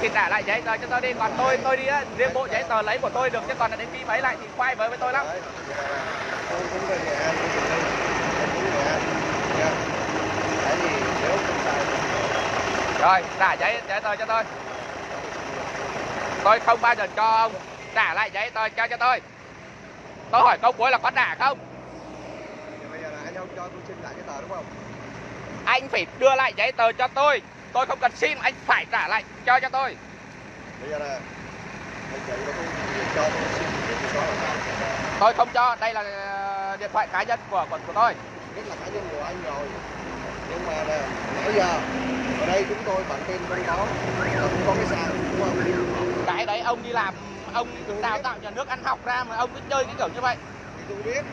thì trả lại giấy tờ cho tôi đi. Còn tôi tôi đi á riêng bộ giấy tờ lấy của tôi được chứ còn là đến khi mấy lại thì quay với với tôi lắm. Rồi trả giấy giấy tờ cho tôi. Tôi không bao giờ cho ông trả lại giấy tờ cho cho tôi. Tôi hỏi câu cuối là có trả không? Bây giờ là anh không cho tôi xin lại cái tờ đúng không? Anh phải đưa lại giấy tờ cho tôi tôi không cần xin anh phải trả lại cho cho tôi. Bây giờ là tôi không cho đây là ờ, điện thoại cá nhân của của, của tôi. Rất là cá nhân của anh rồi. Nhưng mà nè nãy giờ ở đây chúng tôi bản tin không có không có cái sàn đúng không cái đấy ông đi làm ông đào tạo nhà nước ăn học ra mà ông cứ chơi cái kiểu như vậy. Thì tôi biết.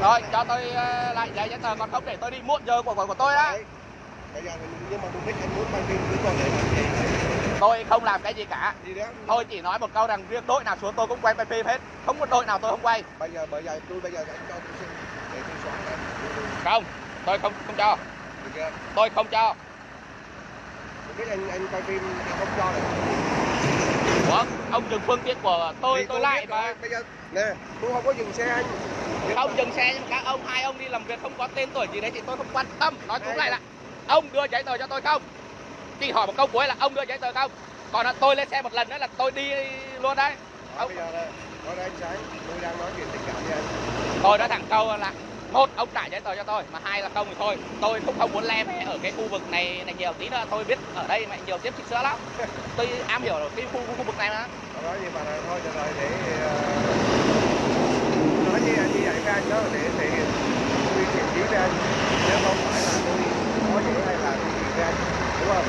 Mà- cho tôi ờ, lại giấy giấy tờ còn không để tôi đi muộn giờ của của, của tôi á tôi không làm cái gì cả. Tôi chỉ nói một câu rằng riêng đội nào xuống tôi cũng quay phim hết. Không có đội nào tôi không quay. Bây giờ bây giờ tôi bây giờ cho tôi xin để tôi xóa không tôi không không cho. Được tôi không cho. Mục đích anh anh quay phim không cho này Ủa, ông dừng phương tiện của tôi Thì tôi lại biết mà. bây giờ nè tôi không có dừng xe anh. Không dừng xe nhưng các ông hai ông đi làm việc không có tên tuổi gì đấy thì tôi không quan tâm. Nói chung lại là ông đưa giấy tờ cho tôi không chỉ hỏi một câu cuối là ông đưa giấy tờ không còn là tôi lên xe một lần nữa là tôi đi luôn đấy Đó, anh sáng tôi đang nói chuyện tất cả với anh tôi nói thẳng câu là một ông trả giấy tờ cho tôi mà hai là không thì thôi tôi cũng không muốn le mé ở cái khu vực này này nhiều tí nữa tôi biết ở đây mẹ nhiều tiếp xích sữa lắm tôi am hiểu cái khu, khu vực này mà nói như mà thôi cho rồi để ờ, nói như anh như vậy với anh đó để hiện tuyên truyền với anh nếu không phải là tôi có gì hay là cái gì với anh đúng không?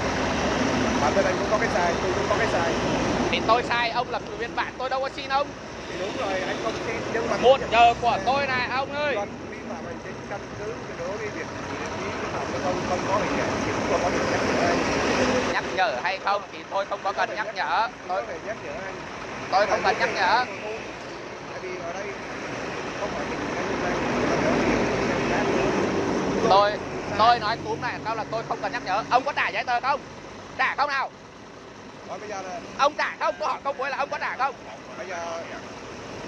Bản thân anh cũng có cái sai tôi cũng có cái sai. Thì tôi sai ông là chủ biên bản tôi đâu có xin ông. Thì đúng rồi anh không xin nhưng mà một giờ của tôi này ông ơi. Luật vi phạm hành chính căn cứ cái đối với việc thông không có hình ảnh thì cũng có được nhắc nhở anh. Nhắc nhở hay không thì tôi không có cần nhắc nhở. tôi phải nhắc nhở anh. Tôi không cần nhắc nhở. tại vì ở đây không phải mình người tôi tôi nói túm này câu là tôi không cần nhắc nhở. Ông có trả giấy tờ không? Trả không nào? Bây giờ là ông trả không? Tôi hỏi câu cuối là ông có trả không? Bây giờ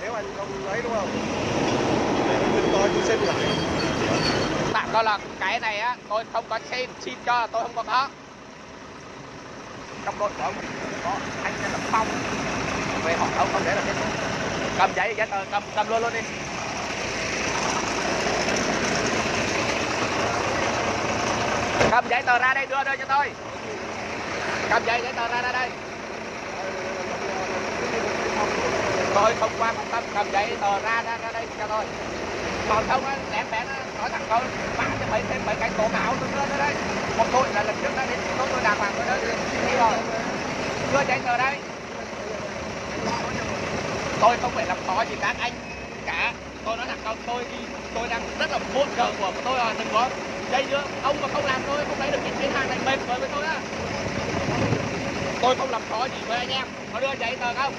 nếu anh không lấy đúng không? Coi tôi xin lại. Bảo tôi là cái này á tôi không có xin xin cho tôi không có có. Trong đội của ông có anh tên là phong? Về hỏi ông không để là thế cầm giấy giấy tờ cầm cầm luôn luôn đi cầm giấy tờ ra đây, đưa đưa cho tôi. Cầm giấy giấy tờ ra ra đây. Tôi không qua quan tâm cầm giấy tờ ra ra ra đây cho tôi. Còn không á ờ, lén mẹ nó ờ, nói thẳng câu bán cho mấy, thêm mấy cái cổ cáo tôi nữa đây. Một tôi là lần trước đã đến tôi tôi đàng hoàng tôi đó đi rồi. Đưa giấy tờ đây. Tôi không phải làm khó gì các anh cả. Tôi nói thẳng câu tôi đi, tôi đang rất là muộn giờ của của tôi rồi, đừng có đây nữa. Ông mà không làm tôi không lấy được những chuyến hàng này. Mệt rồi với tôi á. Tôi không làm khó gì với anh em. Có đưa giấy tờ không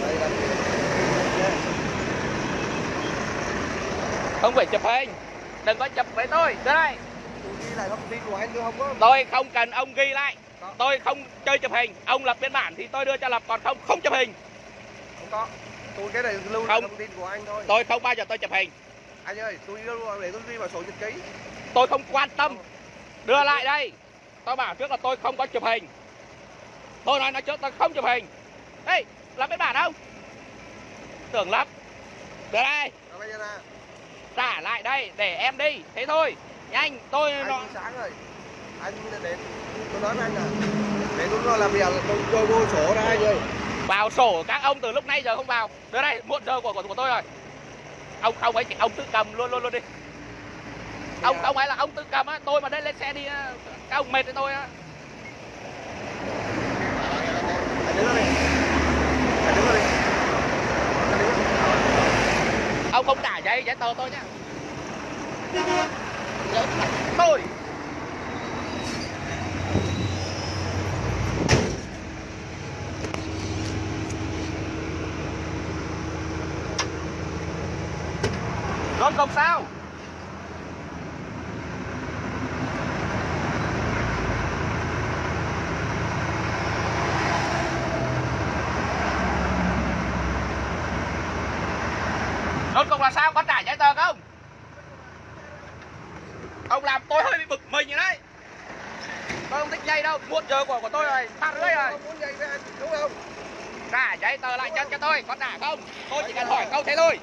đây là không phải chụp hình. Đừng có chụp với tôi. Đưa đây tôi không có tôi không cần ông ghi lại. Tôi không chơi chụp hình. Ông lập biên bản thì tôi đưa cho lập còn không không chụp hình. Không có. Tôi cái này lưu Không. thông tin của anh thôi. Tôi không bao giờ tôi chụp hình. Anh ơi tôi để tôi ghi vào sổ nhật ký. Tôi không quan tâm. Đưa lại đây. Tôi bảo trước là tôi không có chụp hình. Tôi nói nói trước tôi không chụp hình. Ê lập biên bản không? Tưởng lập. Đưa đây Trả lại đây để em đi. Thế thôi. Nhanh tôi anh nó sáng rồi. Anh để tôi nói với anh là để tôi nói là bây giờ là tôi, tôi vô sổ ra anh ơi. Vào sổ các ông từ lúc nãy giờ không vào. Đưa đây muộn giờ của của, của tôi rồi. Ông không ấy ông tự cầm luôn luôn luôn đi. Ông ông ấy là ông tự cầm á. Tôi mà đây lên xe đi các ông mệt với tôi á anh đứng lên đi anh đứng lên đi anh đứng lên giấy tờ tôi nhá giấy tôi Rốt sao? Rốt cục là sao? Có trả giấy tờ không? Ông làm tôi hơi bị bực mình rồi đấy Tôi không thích dây đâu, một giờ của của tôi rồi, ba rưỡi rồi Không muốn vậy với anh, đúng không? Trả giấy tờ lại chân cho tôi, có trả không? Tôi chỉ cần hỏi câu thế thôi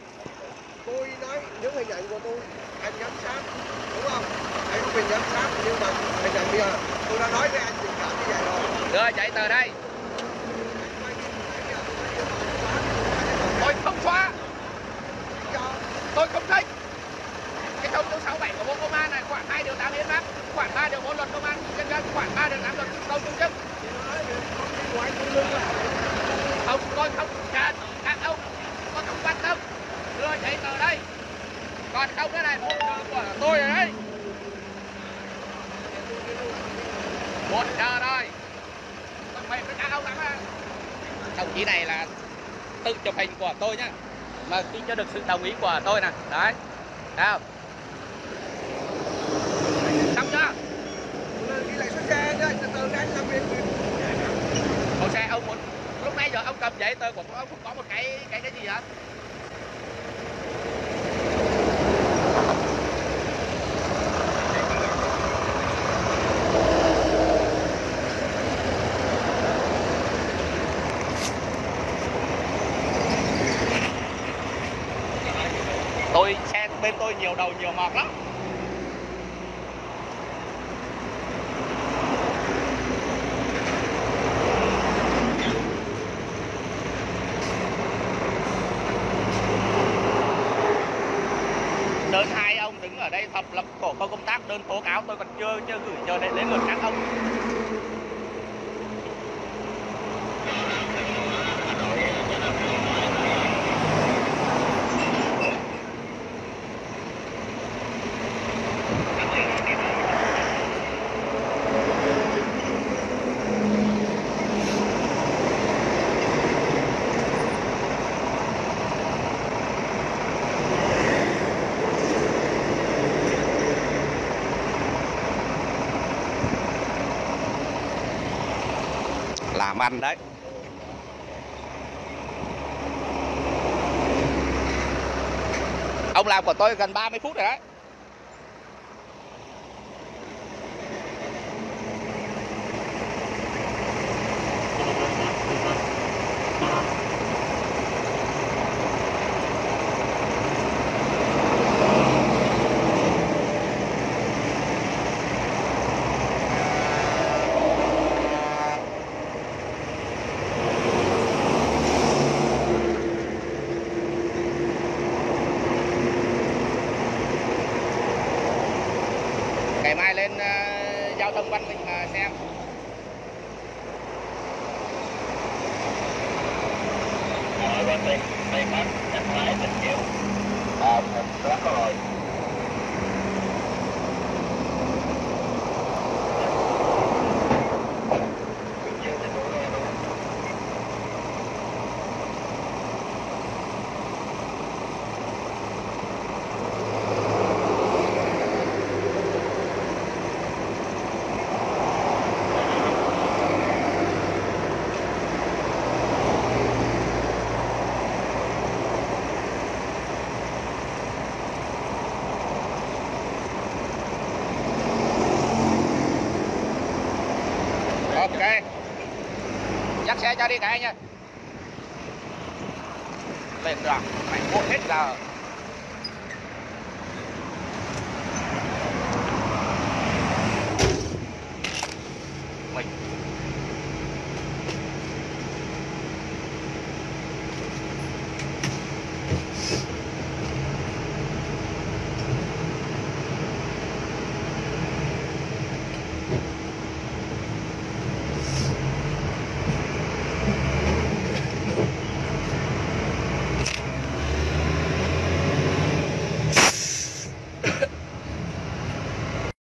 Tôi nói những hình ảnh của tôi, anh giám sát, đúng không? Anh không quyền giám sát, nhưng mà hình ảnh bây giờ tôi đã nói với anh tình cảm như vậy rồi. Đưa giấy tờ đây tôi không xóa, tôi không thích thông tư 67 của Bộ Công an này. Khoảng 2 điều 8 hiến pháp, Khoảng 3 điều 4 luật công an nhân dân, Khoảng 3 điều 8 luật công công chức. Ông coi không đi ngoài các ông Tôi không quan tâm. Đưa giấy tờ đây. Còn không cái này, một giờ của tôi rồi đấy. Một giờ rồi. Còn mày với các ông lắm à. Đồng chí này là tự chụp hình của tôi nhá. Mà khi cho được sự đồng ý của tôi nè. Đấy. Thấy không Xong chưa Tôi đi lại xuất xe chứ, từ từ xe ông muốn Lúc nãy giờ ông cầm giấy tờ của ông không có một cái cái cái gì hả tôi xe bên tôi nhiều đầu nhiều mọt lắm đơn hai ông đứng ở đây thập lập tổ công công tác đơn tố cáo tôi còn chưa chưa gửi chờ đến đến lượt các ông. Làm ăn đấy. Ông làm của tôi gần 30 phút rồi đấy. Quanh mình mà xem. Xe cho đi cái nha. Lên rồi mày mua hết giờ.